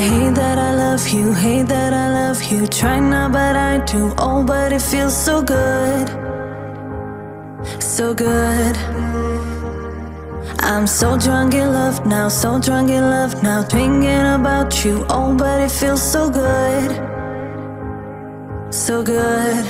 hate that I love you, hate that I love you. Try not, but I do. Oh, but it feels so good. So good. I'm so drunk in love now, so drunk in love now. Thinking about you. Oh, but it feels so good. So good.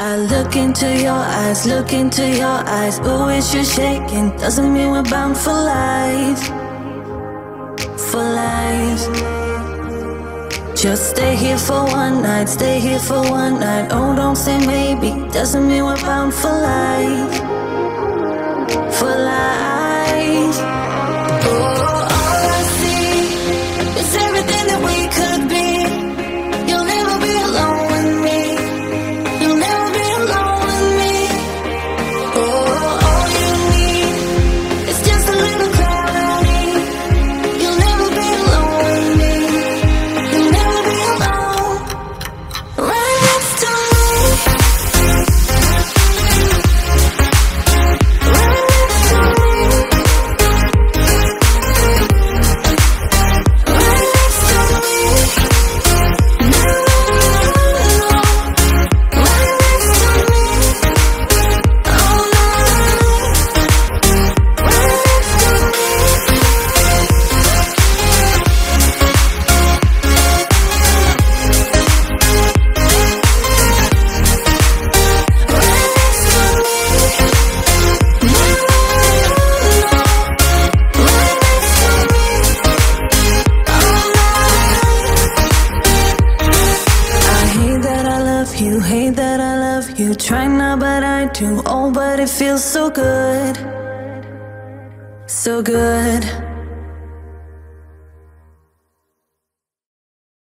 I look into your eyes, look into your eyes. Ooh, it's you shaking. Doesn't mean we're bound for life. For life. Just stay here for one night, stay here for one night. Oh, don't say maybe. Doesn't mean we're bound for life. You. Try not, but I do. Oh, but it feels so good. So good.